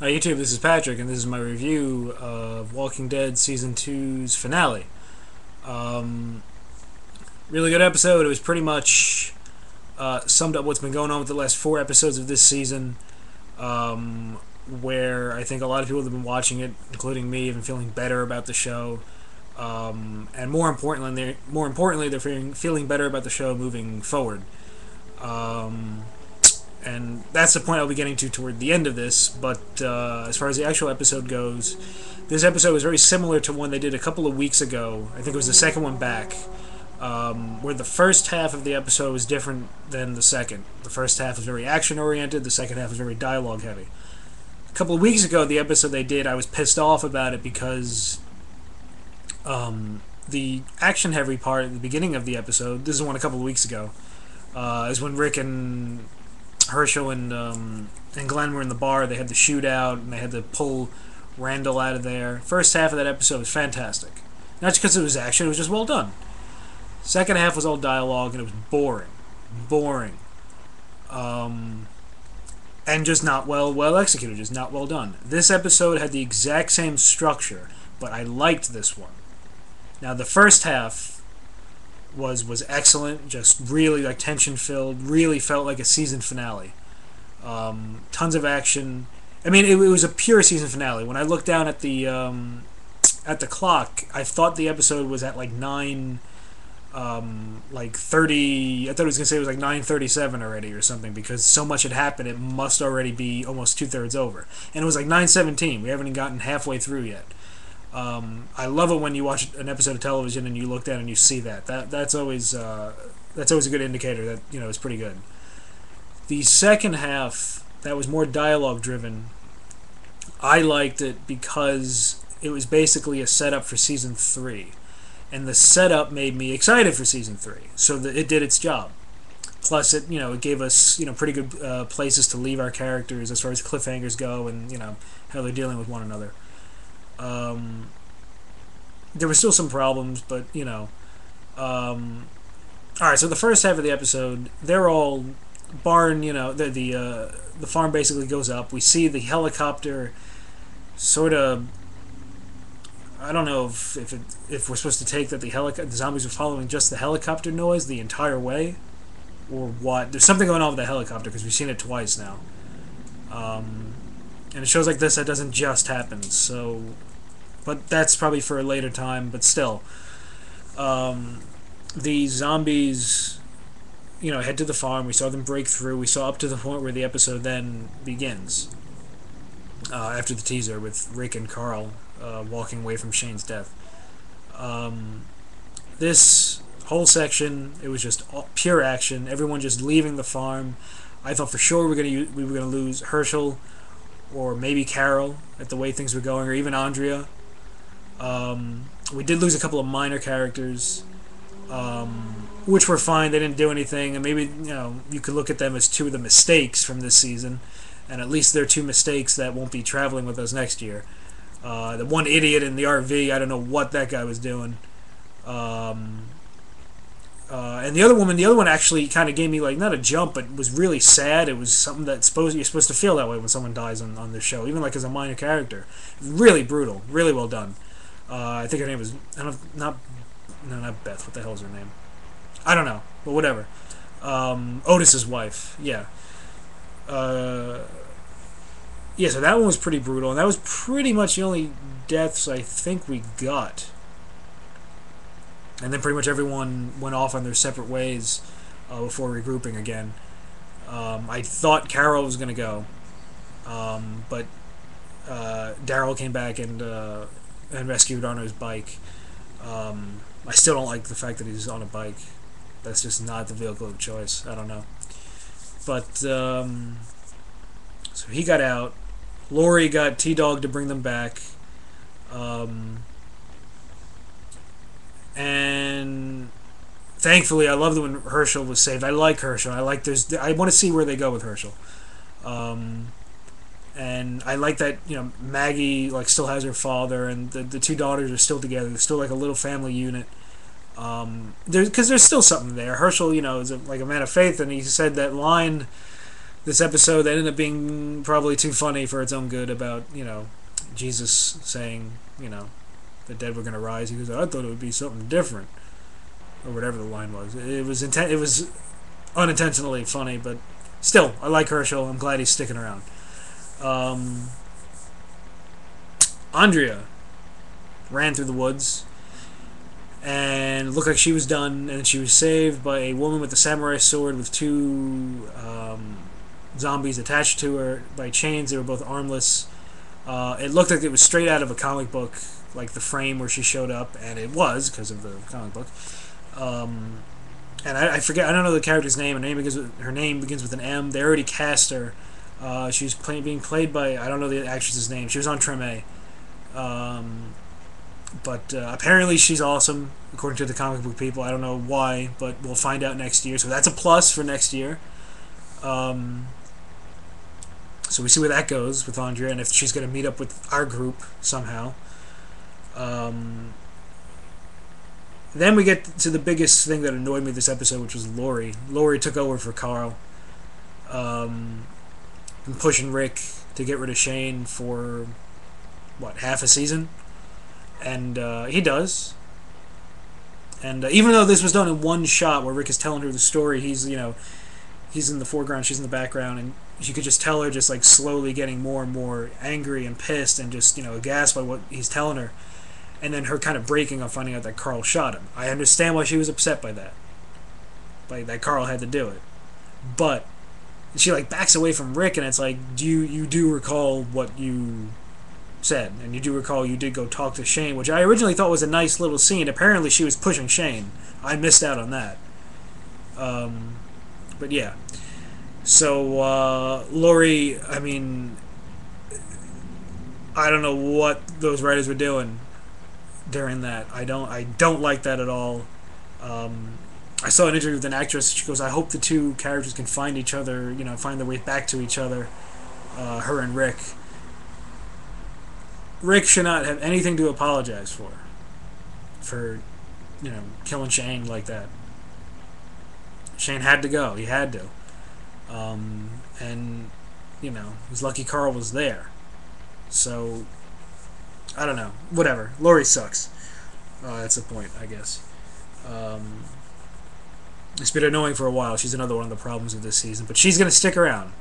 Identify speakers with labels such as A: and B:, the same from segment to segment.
A: Hi YouTube, this is Patrick, and this is my review of Walking Dead Season 2's finale. Um, really good episode. It was pretty much uh, summed up what's been going on with the last four episodes of this season, um, where I think a lot of people have been watching it, including me, have been feeling better about the show. Um, and more importantly, they're, more importantly, they're feeling, feeling better about the show moving forward. Um, and that's the point I'll be getting to toward the end of this. But uh, as far as the actual episode goes, this episode was very similar to one they did a couple of weeks ago. I think it was the second one back, um, where the first half of the episode was different than the second. The first half was very action oriented. The second half was very dialogue heavy. A couple of weeks ago, the episode they did, I was pissed off about it because um, the action heavy part at the beginning of the episode. This is one a couple of weeks ago. Uh, is when Rick and Hershel and um, and Glenn were in the bar. They had the shootout, and they had to pull Randall out of there. First half of that episode was fantastic. Not just because it was action; it was just well done. Second half was all dialogue, and it was boring, boring, um, and just not well well executed. Just not well done. This episode had the exact same structure, but I liked this one. Now the first half was was excellent. Just really like tension filled. Really felt like a season finale. Um, tons of action. I mean, it, it, was a pure season finale. When I looked down at the um, at the clock, I thought the episode was at like nine, um, like thirty. I thought it was gonna say it was like nine thirty-seven already or something because so much had happened. It must already be almost two thirds over, and it was like nine seventeen. We haven't even gotten halfway through yet. Um, I love it when you watch an episode of television and you look down and you see that. That that's always uh, that's always a good indicator that you know it's pretty good. The second half that was more dialogue driven. I liked it because it was basically a setup for season three, and the setup made me excited for season three. So that it did its job. Plus, it you know it gave us you know pretty good uh, places to leave our characters as far as cliffhangers go, and you know how they're dealing with one another. Um, there were still some problems, but you know. Um, all right, so the first half of the episode, they're all barn. You know, the the uh, the farm basically goes up. We see the helicopter, sort of. I don't know if if, it, if we're supposed to take that the helic- the zombies are following just the helicopter noise the entire way, or what. There's something going on with the helicopter because we've seen it twice now. Um, and it shows like this that doesn't just happen. So but that's probably for a later time. But still, um, the zombies, you know, head to the farm. We saw them break through. We saw up to the point where the episode then begins. Uh, after the teaser with Rick and Carl uh, walking away from Shane's death. Um, this whole section, it was just pure action. Everyone just leaving the farm. I thought for sure we were gonna we were gonna lose Hershel, or maybe Carol at the way things were going, or even Andrea. Um, we did lose a couple of minor characters, um, which were fine. They didn't do anything, and maybe you know you could look at them as two of the mistakes from this season, and at least they're two mistakes that won't be traveling with us next year. Uh, the one idiot in the RV, I don't know what that guy was doing. Um, uh, and the other woman, the other one actually kind of gave me like not a jump, but was really sad. It was something that supposed you're supposed to feel that way when someone dies on on the show, even like as a minor character. Really brutal, really well done. Uh, I think her name was I don't not no not Beth. What the hell is her name? I don't know, but whatever. Um, Otis's wife. Yeah. Uh, yeah. So that one was pretty brutal, and that was pretty much the only deaths I think we got. And then pretty much everyone went off on their separate ways uh, before regrouping again. Um, I thought Carol was gonna go, um, but uh, Daryl came back and uh, and rescued on his bike. Um, I still don't like the fact that he's on a bike. That's just not the vehicle of choice. I don't know. But um, so he got out. Lori got T Dog to bring them back. Um, and thankfully, I love that when Hershel was saved. I like Hershel. I like there's. I want to see where they go with Hershel. Um, and I like that you know Maggie like still has her father, and the, the two daughters are still together. They're still like a little family unit. Um, there's because there's still something there. Hershel, you know, is a, like a man of faith, and he said that line this episode that ended up being probably too funny for its own good about you know Jesus saying you know the dead were gonna rise. He goes, I thought it would be something different, or whatever the line was. It was intent. It was unintentionally funny, but still, I like Hershel. I'm glad he's sticking around. Um, Andrea ran through the woods and looked like she was done, and she was saved by a woman with a samurai sword with two um, zombies attached to her by chains. They were both armless. Uh, it looked like it was straight out of a comic book, like the frame where she showed up, and it was because of the comic book. Um, and I, I, forget, I don't know the character's name. Her name begins with her name begins with an M. They already cast her. Uh, she was play, being played by I don't know the actress's name. She was on Treme. Um, but uh, apparently she's awesome, according to the comic book people. I don't know why, but we'll find out next year. So that's a plus for next year. Um, so we see where that goes with Andrea, and if she's going to meet up with our group somehow. Um, then we get to the biggest thing that annoyed me this episode, which was Lori. Lori took over for Carl. Um, and pushing Rick to get rid of Shane for what half a season and uh, he does. And uh, even though this was done in one shot, where Rick is telling her the story, he's you know, he's in the foreground, she's in the background, and you could just tell her just like slowly getting more and more angry and pissed, and just you know aghast by what he's telling her, and then her kind of breaking on finding out that Carl shot him. I understand why she was upset by that, by that Carl had to do it, but she like backs away from Rick, and it's like, do you you do recall what you said. And you do recall you did go talk to Shane, which I originally thought was a nice little scene. Apparently, she was pushing Shane. I missed out on that. Um, but yeah. So, uh, Lori, I mean, I don't know what those writers were doing during that. I don't, I don't like that at all. Um, I saw an interview with an actress. She goes, "I hope the two characters can find each other. You know, find their way back to each other. Uh, her and Rick." Rick should not have anything to apologize for. For, you know, killing Shane like that. Shane had to go. He had to. Um, and, you know, he's lucky Carl was there. So, I don't know. Whatever. Lori sucks. Uh, that's the point, I guess. Um, it's been annoying for a while. She's another one of the problems of this season, but she's going to stick around.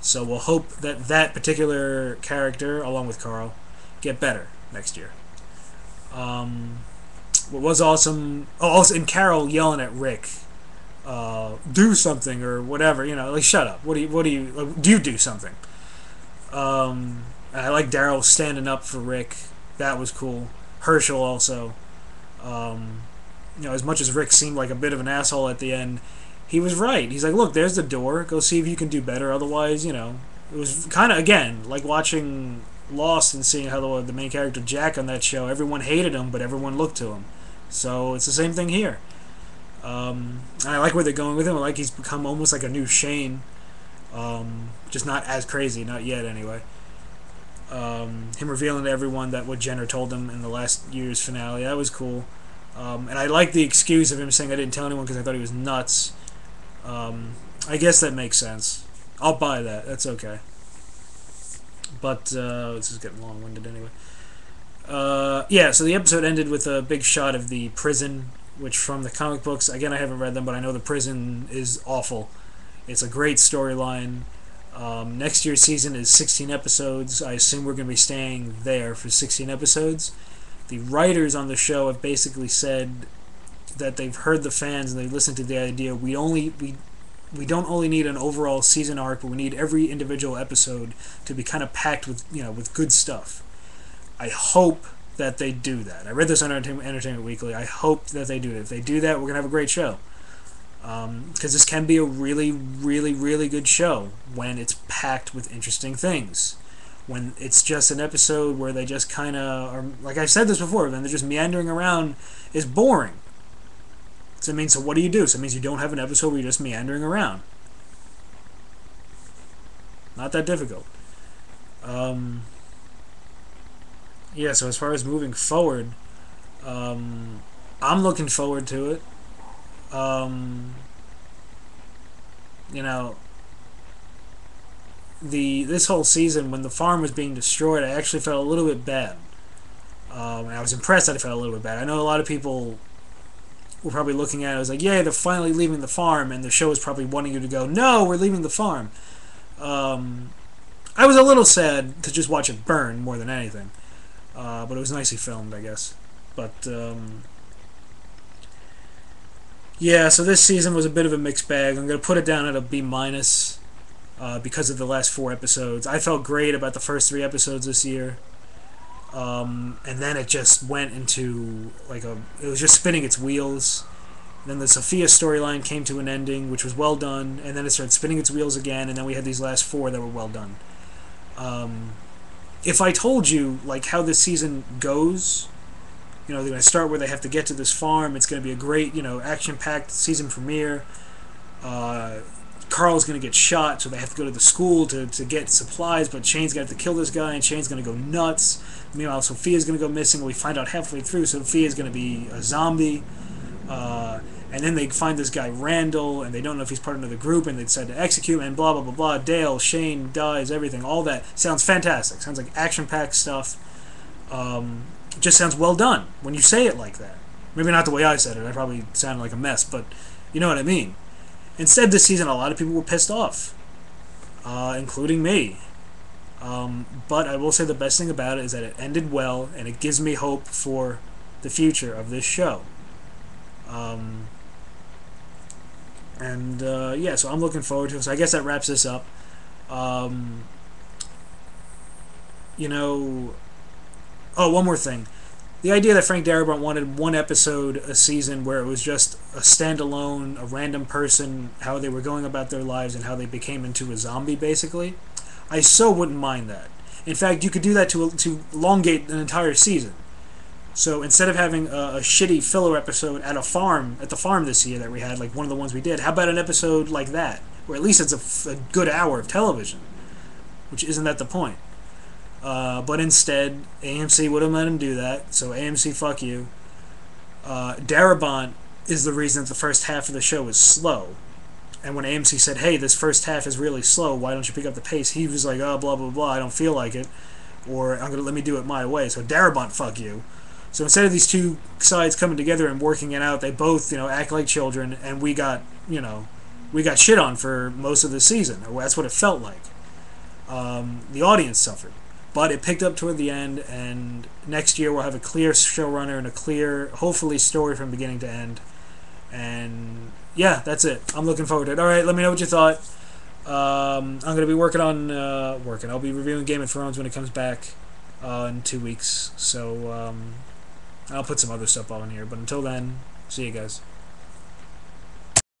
A: So we'll hope that that particular character, along with Carl, get better next year. Um, what was awesome, oh, also, and Carol yelling at Rick, uh, do something or whatever, you know, like shut up. What do you, what do you, like, do you do something? Um, I like Daryl standing up for Rick. That was cool. Hershel also. Um, you know, as much as Rick seemed like a bit of an asshole at the end, he was right. He's like, look, there's the door. Go see if you can do better. Otherwise, you know, it was kind of again like watching lost and seeing how the, the main character Jack on that show, everyone hated him, but everyone looked to him. So it's the same thing here. Um, I like where they're going with him. I like he's become almost like a new Shane, um, just not as crazy, not yet anyway. Um, him revealing to everyone that what Jenner told him in the last year's finale, that was cool. Um, and I like the excuse of him saying I didn't tell anyone because I thought he was nuts. Um, I guess that makes sense. I'll buy that. That's okay. But uh, this is getting long winded anyway. Uh, yeah, so the episode ended with a big shot of the prison, which from the comic books, again, I haven't read them, but I know the prison is awful. It's a great storyline. Um, next year's season is 16 episodes. I assume we're going to be staying there for 16 episodes. The writers on the show have basically said that they've heard the fans and they listened to the idea. We only we we don't only need an overall season arc, but we need every individual episode to be kind of packed with you know with good stuff. I hope that they do that. I read this on Entertainment Weekly. I hope that they do it. If they do that, we're gonna have a great show. Because um, this can be a really, really, really good show when it's packed with interesting things. When it's just an episode where they just kind of are, like I've said this before, then they're just meandering around, is boring. So it means, so what do you do? So it means you don't have an episode where you're just meandering around. Not that difficult. Um, yeah, so as far as moving forward, um, I'm looking forward to it. Um, you know, the this whole season when the farm was being destroyed, I actually felt a little bit bad. Um, and I was impressed that I felt a little bit bad. I know a lot of people were probably looking at it as like, yeah, they're finally leaving the farm, and the show is probably wanting you to go, no, we're leaving the farm. Um, I was a little sad to just watch it burn more than anything, uh, but it was nicely filmed, I guess. But um, yeah, so this season was a bit of a mixed bag. I'm gonna put it down at a B minus uh, because of the last four episodes. I felt great about the first three episodes this year. Um, and then it just went into like a it was just spinning its wheels then the sophia storyline came to an ending which was well done and then it started spinning its wheels again and then we had these last four that were well done um, if i told you like how this season goes you know they're going to start where they have to get to this farm it's going to be a great you know action packed season premiere uh, Carl's going to get shot, so they have to go to the school to, to get supplies, but Shane's going to have to kill this guy, and Shane's going to go nuts. Meanwhile, Sophia's going to go missing, we find out halfway through Sophia's going to be a zombie. Uh, and then they find this guy Randall, and they don't know if he's part of the group, and they decide to execute and blah, blah, blah, blah. Dale, Shane dies, everything, all that. Sounds fantastic. Sounds like action-packed stuff. Um, just sounds well done when you say it like that. Maybe not the way I said it. I probably sounded like a mess, but you know what I mean. Instead, this season, a lot of people were pissed off, uh, including me. Um, but I will say the best thing about it is that it ended well, and it gives me hope for the future of this show. Um, and uh, yeah, so I'm looking forward to it. So I guess that wraps this up. Um, you know, oh, one more thing the idea that Frank Darabont wanted one episode a season where it was just a standalone, a random person, how they were going about their lives and how they became into a zombie, basically, I so wouldn't mind that. In fact, you could do that to to elongate an entire season. So instead of having a, a, shitty filler episode at a farm at the farm this year that we had, like one of the ones we did, how about an episode like that, where at least it's a, a good hour of television? Which isn't that the point? Uh, but instead, AMC wouldn't let him do that. So AMC, fuck you. Uh, Darabont is the reason that the first half of the show is slow. And when AMC said, "Hey, this first half is really slow. Why don't you pick up the pace?" He was like, "Oh, blah blah blah. I don't feel like it, or I'm gonna let me do it my way." So Darabont, fuck you. So instead of these two sides coming together and working it out, they both, you know, act like children, and we got, you know, we got shit on for most of the season. That's what it felt like. Um, the audience suffered. But it picked up toward the end, and next year we'll have a clear showrunner and a clear, hopefully, story from beginning to end. And yeah, that's it. I'm looking forward to it. All right, let me know what you thought. Um, I'm going to be working on uh, working. I'll be reviewing Game of Thrones when it comes back uh, in two weeks. So um, I'll put some other stuff on here. But until then, see you guys.